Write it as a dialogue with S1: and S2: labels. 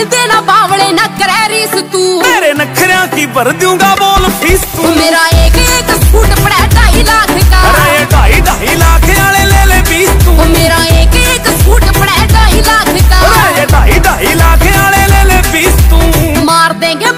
S1: ਕਰਦੇ ਨਾ ਬਾਵਲੇ ਨਾ ਕਰੈ ਰੀਸ ਤੂੰ। ਮੇਰੇ
S2: ਨਖਰਿਆਂ ਕੀ ਭਰ ਦੂੰਗਾ ਬੋਲ ਫੀਸ ਤੂੰ। ਮੇਰਾ
S1: ਏਕ ਏਕ ਫੁੱਟ ਪੜੈ 2.5 ਲੱਖ ਦਾ। ਅਰੇ
S2: 2.5 2.5 ਲੱਖ ਵਾਲੇ ਲੈ ਲੈ ਫੀਸ ਤੂੰ।
S1: ਮੇਰਾ ਏਕ ਏਕ ਫੁੱਟ ਪੜੈ 2.5 ਲੱਖ ਦਾ। ਅਰੇ
S2: 2.5 2.5 ਲੱਖ ਵਾਲੇ ਲੈ ਲੈ ਫੀਸ ਤੂੰ।
S1: ਮਾਰ ਦੇਂਗੇ